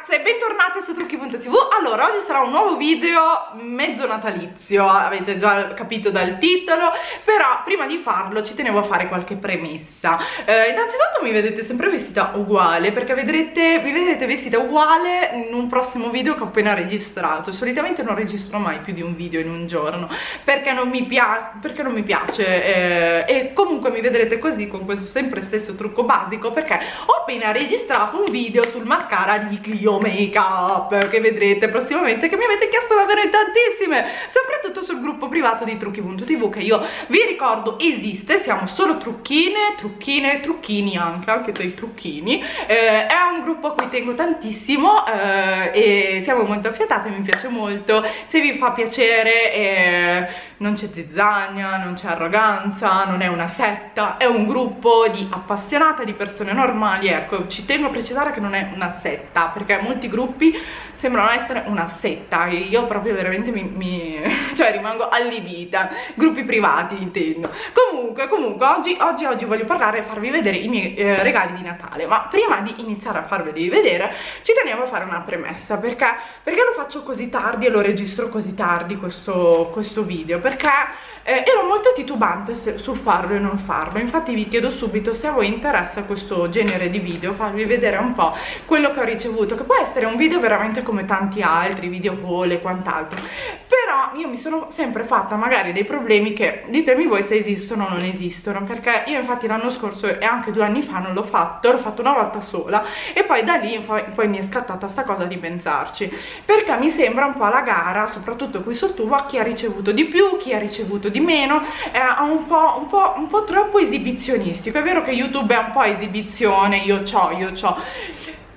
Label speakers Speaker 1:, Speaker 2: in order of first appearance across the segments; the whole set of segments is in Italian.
Speaker 1: ragazze, bentornate su trucchi.tv Allora, oggi sarà un nuovo video mezzo natalizio Avete già capito dal titolo Però prima di farlo ci tenevo a fare qualche premessa. Eh, Innanzitutto mi vedete sempre vestita uguale Perché vedrete, mi vedrete vestita uguale in un prossimo video che ho appena registrato. Solitamente non registro mai più di un video in un giorno Perché non mi, pia perché non mi piace eh, E comunque mi vedrete così con questo sempre stesso trucco basico Perché ho appena registrato un video sul mascara di di Clio Makeup che vedrete prossimamente che mi avete chiesto davvero in tantissime soprattutto sul gruppo privato di trucchi.tv che io vi ricordo esiste siamo solo trucchine, trucchine, trucchini anche, anche dei trucchini eh, è un gruppo a cui tengo tantissimo eh, e siamo molto affiatate, mi piace molto se vi fa piacere eh, non c'è zizzagna, non c'è arroganza, non è una setta, è un gruppo di appassionate, di persone normali, ecco, ci tengo a precisare che non è una setta, perché molti gruppi sembrano essere una setta, e io proprio veramente mi, mi cioè rimango allibita, gruppi privati intendo. Comunque, comunque, oggi, oggi, oggi voglio parlare e farvi vedere i miei eh, regali di Natale, ma prima di iniziare a farveli vedere ci tenevo a fare una premessa, perché, perché lo faccio così tardi e lo registro così tardi questo, questo video, perché eh, ero molto titubante se, sul farlo e non farlo. Infatti vi chiedo subito se a voi interessa questo genere di video farvi vedere un po' quello che ho ricevuto che può essere un video veramente come tanti altri video haul e quant'altro. Però io mi sono sempre fatta magari dei problemi che ditemi voi se esistono o non esistono perché io infatti l'anno scorso e anche due anni fa non l'ho fatto l'ho fatto una volta sola e poi da lì poi mi è scattata sta cosa di pensarci perché mi sembra un po' la gara soprattutto qui sul tubo a chi ha ricevuto di più chi ha ricevuto di meno è un po', un, po', un po' troppo esibizionistico. È vero che youtube è un po' esibizione io c'ho, io c'ho.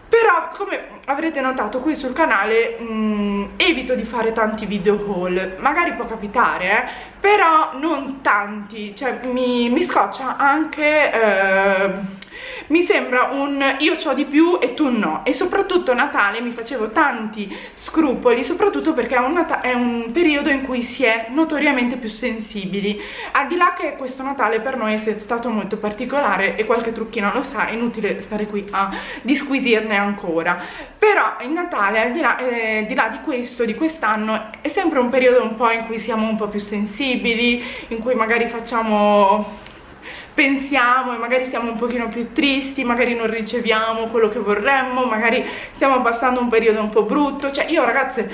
Speaker 1: Però come avrete notato qui sul canale mh, mm, evito di fare tanti video haul magari può capitare eh, però non tanti. Cioè mi, mi scoccia anche eh, mi sembra un io ho di più e tu no. E soprattutto Natale mi facevo tanti scrupoli soprattutto perché è un, è un periodo in cui si è notoriamente più sensibili. Al di là che questo Natale per noi è stato molto particolare e qualche trucchino lo sa è inutile stare qui a disquisirne ancora. Però il Natale al di là, eh, di, là di questo di quest'anno è sempre un periodo un po' in cui siamo un po' più sensibili in cui magari facciamo pensiamo e magari siamo un pochino più tristi, magari non riceviamo quello che vorremmo, magari stiamo passando un periodo un po' brutto, cioè io ragazze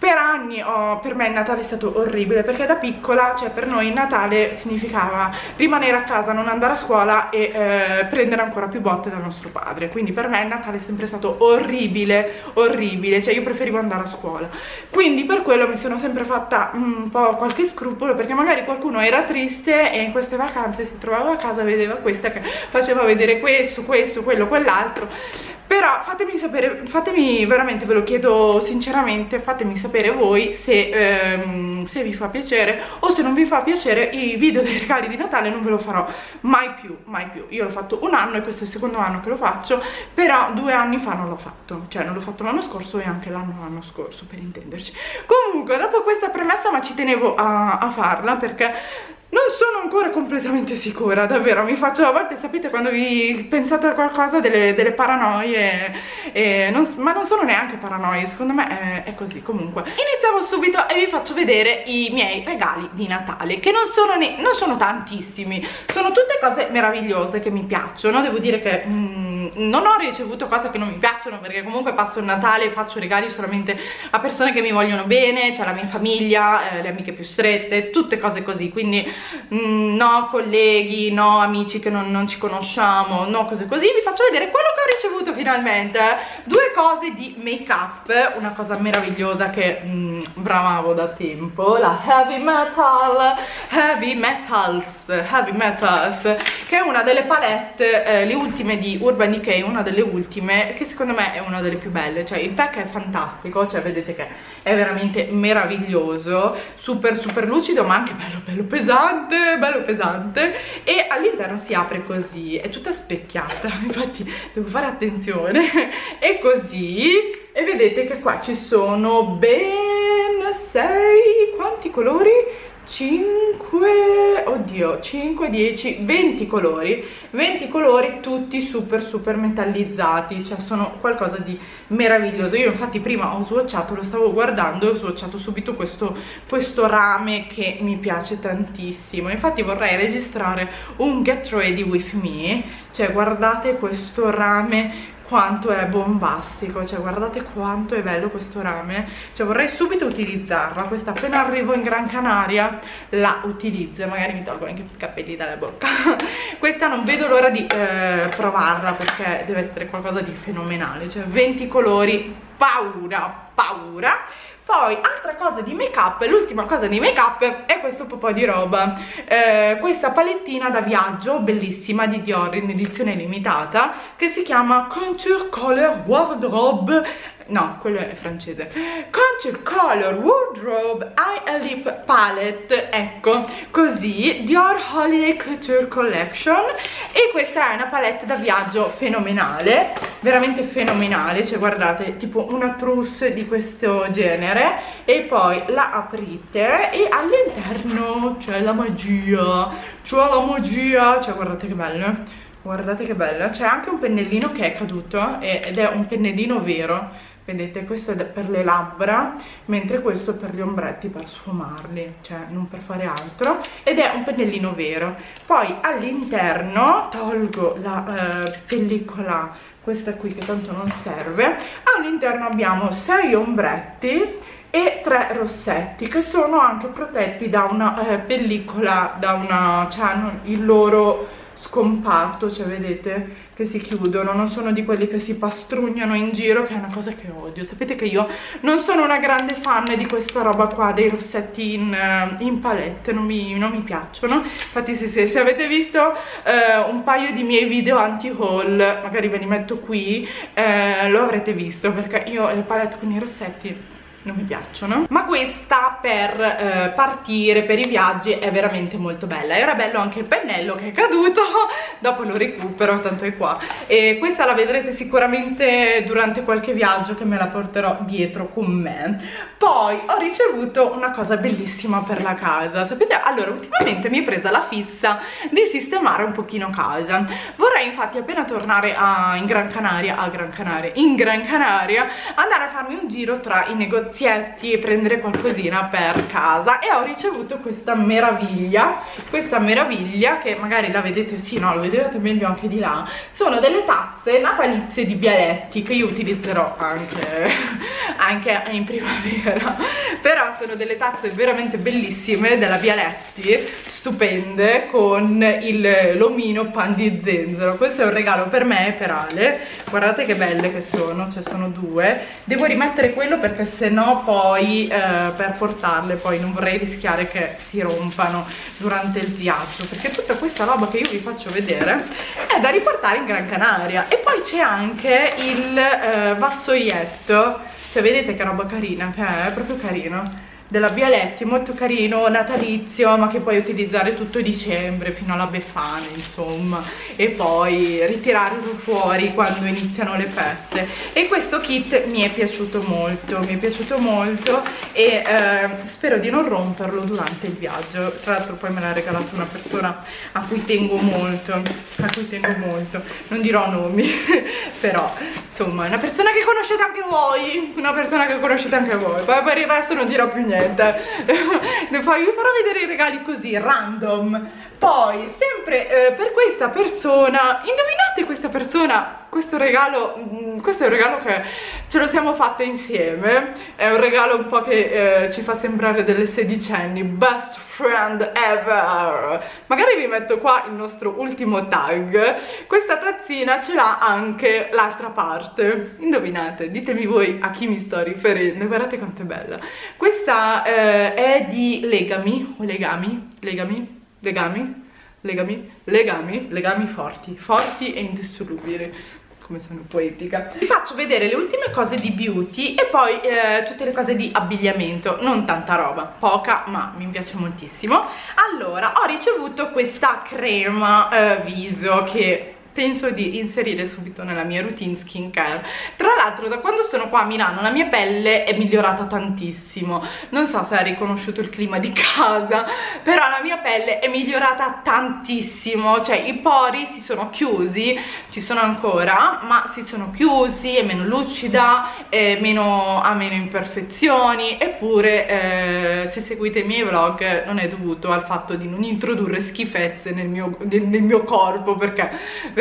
Speaker 1: per anni oh, per me il Natale è stato orribile perché da piccola, cioè per noi il Natale significava rimanere a casa, non andare a scuola e eh, prendere ancora più botte dal nostro padre. Quindi per me il Natale è sempre stato orribile, orribile, cioè io preferivo andare a scuola. Quindi per quello mi sono sempre fatta un po' qualche scrupolo perché magari qualcuno era triste e in queste vacanze si trovava a casa vedeva questa che faceva vedere questo, questo, quello, quell'altro però fatemi sapere, fatemi veramente, ve lo chiedo sinceramente, fatemi sapere voi se, ehm, se vi fa piacere o se non vi fa piacere i video dei regali di Natale non ve lo farò mai più, mai più. Io l'ho fatto un anno e questo è il secondo anno che lo faccio, però due anni fa non l'ho fatto, cioè non l'ho fatto l'anno scorso e anche l'anno scorso per intenderci. Comunque dopo questa premessa ma ci tenevo a, a farla perché non sono ancora completamente sicura, davvero, mi faccio a volte, sapete, quando vi pensate a qualcosa delle, delle paranoie, non, ma non sono neanche paranoie, secondo me è, è, così, comunque. Iniziamo subito e vi faccio vedere i miei regali di Natale, che non sono, ne, non sono tantissimi, sono tutte cose meravigliose che mi piacciono, devo dire che... Mm, non ho ricevuto cose che non mi piacciono perché comunque passo il Natale e faccio regali solamente a persone che mi vogliono bene, c'è la mia famiglia, eh, le amiche più strette, tutte cose così, quindi mh, mm, no colleghi, no amici che non, non, ci conosciamo, no cose così, vi faccio vedere quello che ho ricevuto finalmente, due cose di make up, una cosa meravigliosa che mh, mm, bramavo da tempo, la Heavy Metal, Heavy Metals, Heavy Metals, che è una delle palette, eh, le ultime di Urban Decay, una delle ultime, che secondo me è una delle più belle, cioè il pack è fantastico, cioè vedete che è veramente meraviglioso, super super lucido ma anche bello bello pesante, bello pesante. E all'interno si apre così, è tutta specchiata, infatti devo fare attenzione, è così e vedete che qua ci sono ben sei, quanti colori? 5 oddio 5 10 20 colori. 20 colori tutti super super metallizzati cioè sono qualcosa di meraviglioso. Io infatti prima ho swatchato lo stavo guardando e ho swatchato subito questo, questo rame che mi piace tantissimo. Infatti vorrei registrare un get ready with me cioè guardate questo rame quanto è bombastico, cioè guardate quanto è bello questo rame, cioè vorrei subito utilizzarla, questa appena arrivo in Gran Canaria la utilizzo, magari mi tolgo anche i capelli dalla bocca, questa non vedo l'ora di eh, provarla perché deve essere qualcosa di fenomenale, cioè 20 colori, paura, paura, poi altra cosa di make up l'ultima cosa di make up è questo po' di roba. Eh, questa palettina da viaggio bellissima di Dior in edizione limitata che si chiama Contour Color Wardrobe no, quello è francese. Contour Color Wardrobe Eye Lip Palette. Ecco, così Dior Holiday Couture Collection. E questa è una palette da viaggio fenomenale veramente fenomenale, cioè guardate tipo una trousse di questo genere. E poi la aprite e all'interno c'è la magia. C'è la magia, cioè guardate che bella guardate che bella, c'è anche un pennellino che è caduto ed è un pennellino vero vedete questo è per le labbra mentre questo è per gli ombretti per sfumarli cioè non per fare altro ed è un pennellino vero. Poi all'interno tolgo la eh, pellicola questa qui che tanto non serve. All'interno abbiamo 6 ombretti e tre rossetti che sono anche protetti da una eh, pellicola da una cioè hanno il loro scomparto, cioè vedete che si chiudono, non sono di quelli che si pastrugnano in giro, che è una cosa che odio. Sapete che io non sono una grande fan di questa roba qua, dei rossetti in, uh, in palette, non mi, non mi, piacciono. Infatti se, se, se avete visto uh, un paio di miei video anti-haul, magari ve li metto qui, uh, lo avrete visto, perché io le palette con i rossetti non mi piacciono. Ma questa per eh, partire per i viaggi è veramente molto bella. Era bello anche il pennello che è caduto dopo lo recupero tanto è qua. E questa la vedrete sicuramente durante qualche viaggio che me la porterò dietro con me. Poi ho ricevuto una cosa bellissima per la casa. Sapete allora ultimamente mi è presa la fissa di sistemare un pochino casa. Vorrei infatti appena tornare a, in Gran Canaria a Gran Canaria in Gran Canaria andare a farmi un giro tra i negozi negozietti e prendere qualcosina per casa. E ho ricevuto questa meraviglia questa meraviglia che magari la vedete sì no lo vedete meglio anche di là. Sono delle tazze natalizie di Bialetti che io utilizzerò anche, anche in primavera. Però sono delle tazze veramente bellissime della Bialetti stupende con l'omino pan di zenzero. Questo è un regalo per me e per Ale. Guardate che belle che sono, cioè sono due. Devo rimettere quello perché se no poi eh, per portarle poi non vorrei rischiare che si rompano durante il viaggio perché tutta questa roba che io vi faccio vedere è da riportare in Gran Canaria. E poi c'è anche il eh, vassoietto. Cioè vedete che roba carina che è, è proprio carino della Bialetti, molto carino, natalizio, ma che puoi utilizzare tutto dicembre fino alla Befana, insomma, e poi ritirarlo fuori quando iniziano le feste. E questo kit mi è piaciuto molto, mi è piaciuto molto e eh, spero di non romperlo durante il viaggio. Tra l'altro poi me l'ha regalato una persona a cui tengo molto, a cui tengo molto, non dirò nomi, però insomma, una persona che conoscete anche voi, una persona che conoscete anche voi, poi per il resto non dirò più niente poi vi farò vedere i regali così random. Poi sempre eh, per questa persona indovinate questa persona questo regalo mm, questo è un regalo che ce lo siamo fatte insieme. È un regalo un po' che eh, ci fa sembrare delle sedicenni. Best friend ever. Magari vi metto qua il nostro ultimo tag. Questa tazzina ce l'ha anche l'altra parte. Indovinate ditemi voi a chi mi sto riferendo. Guardate quanto è bella. Questa eh, è di legami. O legami? Legami? Legami? Legami? Legami? Legami forti. Forti e indistruttabili come sono poetica. Vi faccio vedere le ultime cose di beauty e poi eh, tutte le cose di abbigliamento. Non tanta roba, poca ma mi piace moltissimo. Allora ho ricevuto questa crema eh, viso che penso di inserire subito nella mia routine skincare. Tra l'altro da quando sono qua a Milano la mia pelle è migliorata tantissimo. Non so se ha riconosciuto il clima di casa però la mia pelle è migliorata tantissimo. Cioè i pori si sono chiusi ci sono ancora ma si sono chiusi è meno lucida è meno, ha meno imperfezioni. Eppure eh, se seguite i miei vlog non è dovuto al fatto di non introdurre schifezze nel mio, nel, nel mio corpo perché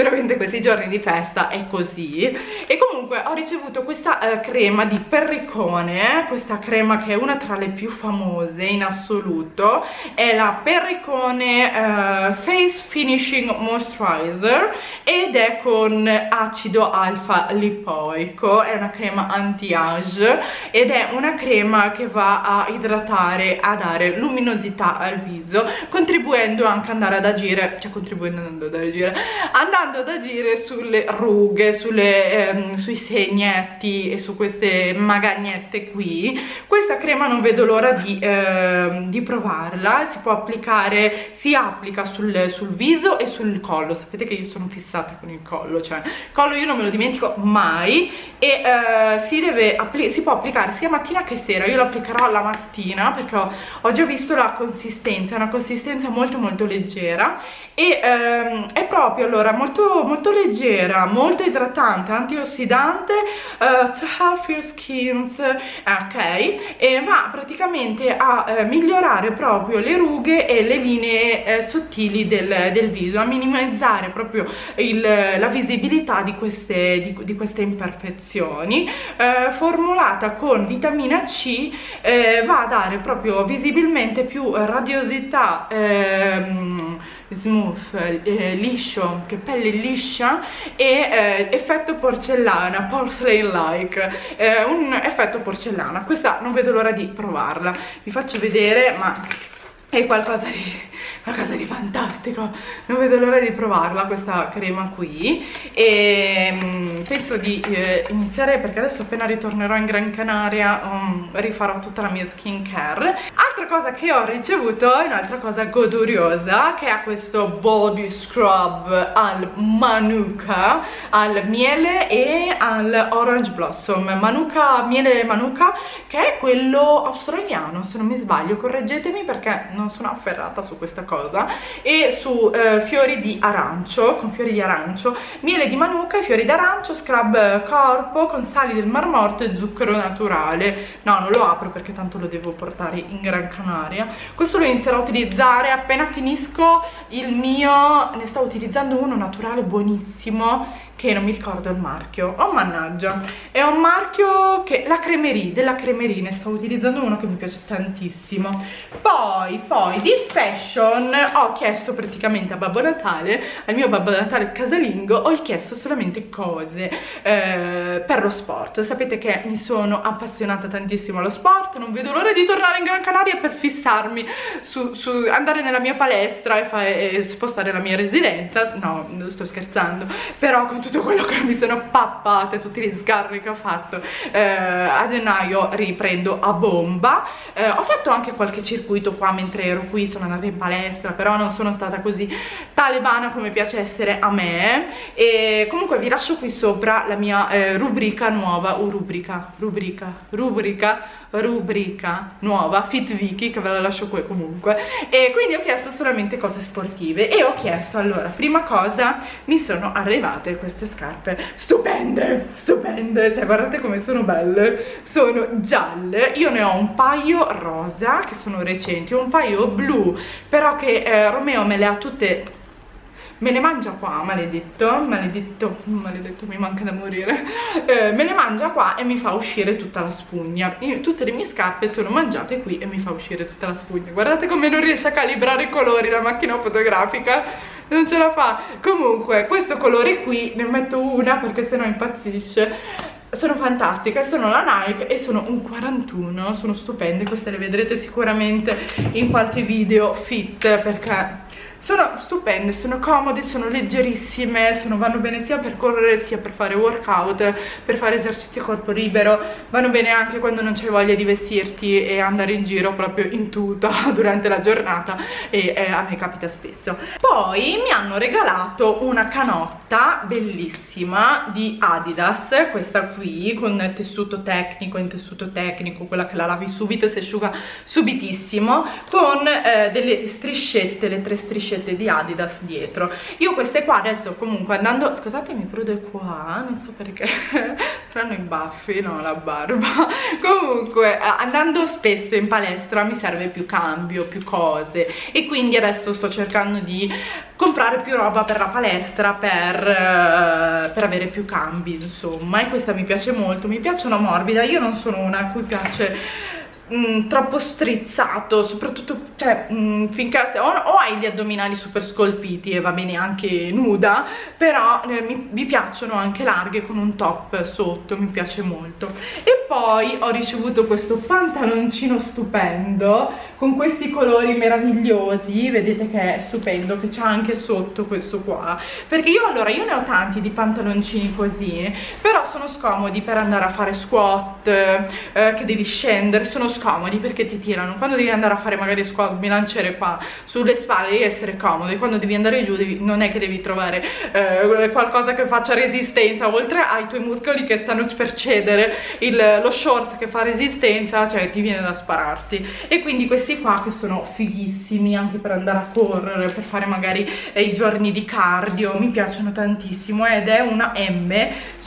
Speaker 1: veramente questi giorni di festa è così. E comunque ho ricevuto questa uh, crema di Perricone questa crema che è una tra le più famose in assoluto. È la Perricone uh, Face Finishing Moisturizer ed è con acido alfa lipoico. È una crema anti-age ed è una crema che va a idratare a dare luminosità al viso contribuendo anche ad andare ad agire cioè contribuendo ad agire andando andando ad agire sulle rughe, sulle, ehm, sui segnetti e su queste magagnette qui. Questa crema non vedo l'ora di, ehm, di, provarla. Si può applicare, si applica sul, sul, viso e sul collo. Sapete che io sono fissata con il collo cioè il collo io non me lo dimentico mai e eh, si, deve si può applicare sia mattina che sera. Io lo applicherò la mattina perché ho, ho già visto la consistenza. È una consistenza molto molto leggera e ehm, è proprio allora molto molto, molto leggera, molto idratante, antiossidante uh, to your skin, ok? E va praticamente a eh, migliorare proprio le rughe e le linee eh, sottili del, del, viso, a minimizzare proprio il, la visibilità di queste, di, di queste imperfezioni. Eh, formulata con vitamina C eh, va a dare proprio visibilmente più radiosità ehm, smooth, eh, liscio, che pelle liscia e eh, effetto porcellana, porcelain like, eh, un effetto porcellana, questa non vedo l'ora di provarla, vi faccio vedere ma è qualcosa di qualcosa di fantastico. Non vedo l'ora di provarla questa crema qui. E um, penso di eh, iniziare perché adesso appena ritornerò in Gran Canaria um, rifarò tutta la mia skin care altra cosa che ho ricevuto è un'altra cosa goduriosa che è questo body scrub al manuka al miele e al orange blossom. Manuka, miele manuka che è quello australiano se non mi sbaglio. Correggetemi perché non sono afferrata su questa cosa. E su eh, fiori di arancio con fiori di arancio. Miele di manuka e fiori d'arancio scrub corpo con sali del mar morto e zucchero naturale. No non lo apro perché tanto lo devo portare in Gran Canaria. Questo lo inizierò a utilizzare appena finisco il mio ne sto utilizzando uno naturale buonissimo che non mi ricordo il marchio. Oh mannaggia. È un marchio che la cremerie della cremerie ne sto utilizzando uno che mi piace tantissimo. Poi poi di fashion ho chiesto praticamente a Babbo Natale al mio Babbo Natale casalingo ho chiesto solamente cose eh, per lo sport. Sapete che mi sono appassionata tantissimo allo sport non vedo l'ora di tornare in Gran Canaria per fissarmi su, su andare nella mia palestra e, e spostare la mia residenza. No sto scherzando. Però con tutto quello che mi sono pappata tutti gli sgarri che ho fatto. Eh, a gennaio riprendo a bomba. Eh, ho fatto anche qualche circuito qua mentre ero qui sono andata in palestra però non sono stata così talebana come piace essere a me. E comunque vi lascio qui sopra la mia eh, rubrica nuova uh, rubrica rubrica rubrica rubrica nuova Fit Vicky che ve la lascio qui comunque. E quindi ho chiesto solamente cose sportive. E ho chiesto allora prima cosa mi sono arrivate queste scarpe stupende stupende. Cioè guardate come sono belle. Sono gialle. Io ne ho un paio rosa che sono recenti un paio blu però che eh, Romeo me le ha tutte me ne mangia qua, maledetto, maledetto, maledetto mi manca da morire, eh, me ne mangia qua e mi fa uscire tutta la spugna, tutte le mie scarpe sono mangiate qui e mi fa uscire tutta la spugna, guardate come non riesce a calibrare i colori la macchina fotografica, non ce la fa, comunque questo colore qui ne metto una perché sennò impazzisce, sono fantastiche, sono la Nike e sono un 41, sono stupende, queste le vedrete sicuramente in qualche video fit perché sono stupende, sono comode, sono leggerissime, sono, vanno bene sia per correre sia per fare workout, per fare esercizi a corpo libero, vanno bene anche quando non c'hai voglia di vestirti e andare in giro proprio in tuta durante la giornata e eh, a me capita spesso. Poi mi hanno regalato una canotta bellissima di Adidas, questa qui con tessuto tecnico, in tessuto tecnico, quella che la lavi subito e si asciuga subitissimo, con eh, delle striscette, le tre striscette scelte di Adidas dietro. Io queste qua adesso comunque andando scusate mi prude qua non so perché tranno i baffi no la barba. Comunque eh, andando spesso in palestra mi serve più cambio più cose. E quindi adesso sto cercando di comprare più roba per la palestra per, uh, per avere più cambi insomma. E questa mi piace molto mi piacciono morbida io non sono una a cui piace mh, mm, troppo strizzato soprattutto cioè mh, mm, finché o, o, hai gli addominali super scolpiti e va bene anche nuda però eh, mi, mi, piacciono anche larghe con un top sotto mi piace molto. E poi ho ricevuto questo pantaloncino stupendo con questi colori meravigliosi vedete che è stupendo che c'è anche sotto questo qua. Perché io allora io ne ho tanti di pantaloncini così però sono scomodi per andare a fare squat eh, che devi scendere sono scomodi perché ti tirano. Quando devi andare a fare magari squat bilanciere qua sulle spalle devi essere comodo e quando devi andare giù devi, non è che devi trovare eh, qualcosa che faccia resistenza oltre ai tuoi muscoli che stanno per cedere il, lo short che fa resistenza cioè ti viene da spararti. E quindi questi qua che sono fighissimi anche per andare a correre per fare magari eh, i giorni di cardio mi piacciono tantissimo ed è una M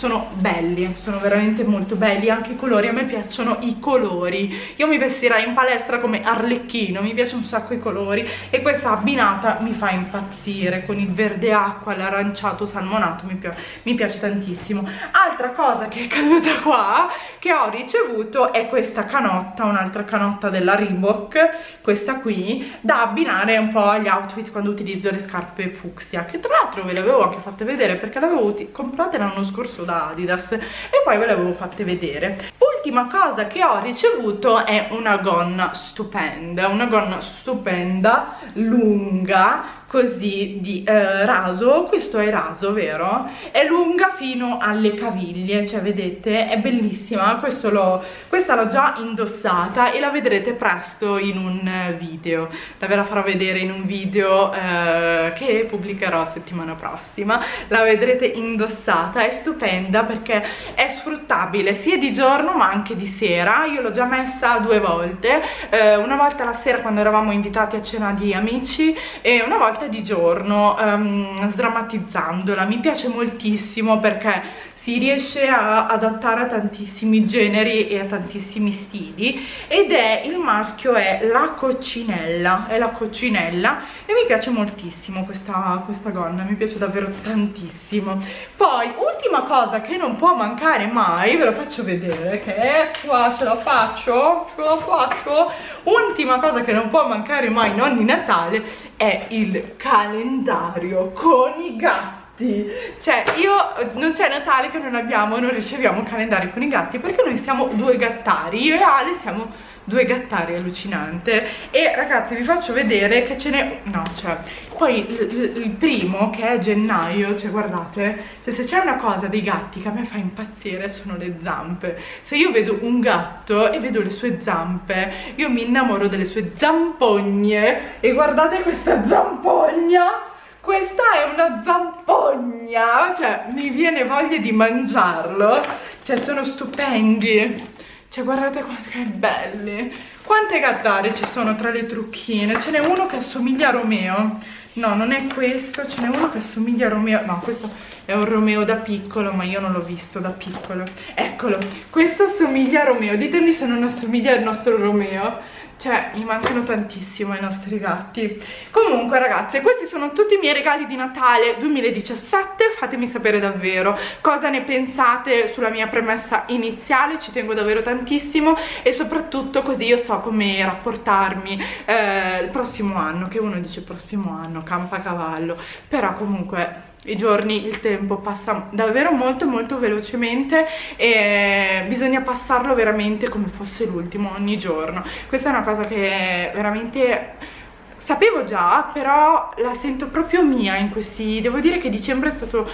Speaker 1: sono belli sono veramente molto belli anche i colori a me piacciono i colori. Io mi vestirei in palestra come arlecchino mi piace un sacco i colori e questa abbinata mi fa impazzire con il verde acqua, l'aranciato salmonato mi, pi mi piace tantissimo. Altra cosa che è caduta qua che ho ricevuto è questa canotta un'altra canotta della Reebok questa qui da abbinare un po' agli outfit quando utilizzo le scarpe fucsia che tra l'altro ve le avevo anche fatte vedere perché le avevo comprate l'anno scorso da Adidas. E poi ve le avevo fatte vedere. Ultima cosa che ho ricevuto è una gonna stupenda una gonna stupenda lunga così di eh, raso, questo è raso vero? È lunga fino alle caviglie, cioè vedete? È bellissima, questa l'ho già indossata e la vedrete presto in un video, la ve la farò vedere in un video eh, che pubblicherò settimana prossima, la vedrete indossata, è stupenda perché è sfruttabile sia di giorno ma anche di sera, io l'ho già messa due volte, eh, una volta la sera quando eravamo invitati a cena di amici e una volta di giorno um, sdrammatizzandola. Mi piace moltissimo perché si riesce a adattare a tantissimi generi e a tantissimi stili ed è il marchio è la coccinella è la coccinella e mi piace moltissimo questa, questa gonna mi piace davvero tantissimo. Poi ultima cosa che non può mancare mai ve la faccio vedere che qua ce la faccio ce la faccio. Ultima cosa che non può mancare mai in ogni Natale è il calendario con i gatti. Cioè io non c'è Natale che non abbiamo non riceviamo un calendario con i gatti perché noi siamo due gattari. Io e Ale siamo due gattari allucinante. E ragazzi vi faccio vedere che ce n'è no cioè poi il, primo che è gennaio cioè guardate cioè se c'è una cosa dei gatti che a me fa impazzire sono le zampe. Se io vedo un gatto e vedo le sue zampe io mi innamoro delle sue zampogne. E guardate questa zampogna! Questa è una zampogna! Cioè mi viene voglia di mangiarlo. Cioè sono stupendi cioè guardate quanto che belli. Quante gattare ci sono tra le trucchine? Ce n'è uno che assomiglia a Romeo. No non è questo. Ce n'è uno che assomiglia a Romeo. No questo è un Romeo da piccolo ma io non l'ho visto da piccolo. Eccolo. Questo assomiglia a Romeo. Ditemi se non assomiglia al nostro Romeo cioè mi mancano tantissimo i nostri gatti. Comunque ragazze questi sono tutti i miei regali di Natale 2017 fatemi sapere davvero cosa ne pensate sulla mia premessa iniziale. Ci tengo davvero tantissimo e soprattutto così io so come rapportarmi eh, il prossimo anno che uno dice prossimo anno campa cavallo. Però comunque i giorni, il tempo passa davvero molto molto velocemente e bisogna passarlo veramente come fosse l'ultimo ogni giorno. Questa è una cosa che veramente sapevo già, però la sento proprio mia in questi... Devo dire che dicembre è stato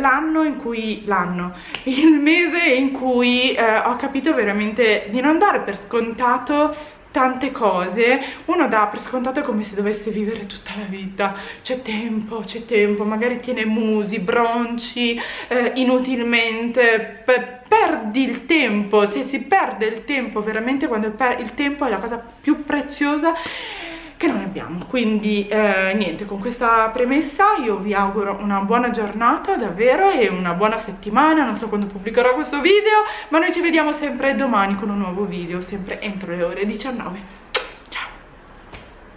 Speaker 1: l'anno in cui... l'anno, il mese in cui eh, ho capito veramente di non dare per scontato tante cose. Uno dà per scontato come se dovesse vivere tutta la vita. C'è tempo, c'è tempo, magari tiene musi, bronci eh, inutilmente. Perdi il tempo. Se si perde il tempo veramente quando il tempo è la cosa più preziosa che non abbiamo. Quindi eh, niente con questa premessa io vi auguro una buona giornata davvero e una buona settimana. Non so quando pubblicherò questo video ma noi ci vediamo sempre domani con un nuovo video sempre entro le ore 19